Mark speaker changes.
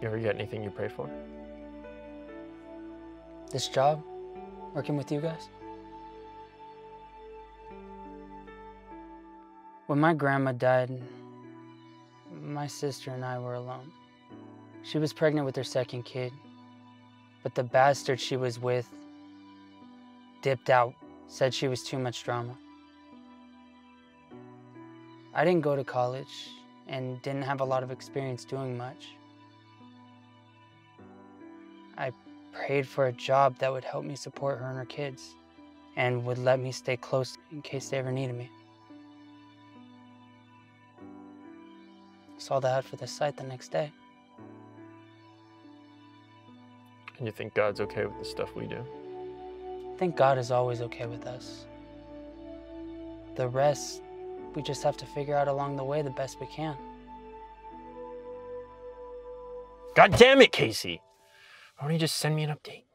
Speaker 1: You ever get anything you pray for?
Speaker 2: This job, working with you guys. When my grandma died, my sister and I were alone. She was pregnant with her second kid, but the bastard she was with dipped out, said she was too much drama. I didn't go to college and didn't have a lot of experience doing much. I prayed for a job that would help me support her and her kids and would let me stay close in case they ever needed me. Saw the ad for the site the next day.
Speaker 1: And you think God's okay with the stuff we do?
Speaker 2: I think God is always okay with us. The rest, we just have to figure out along the way the best we can.
Speaker 1: God damn it, Casey! Why don't you just send me an update?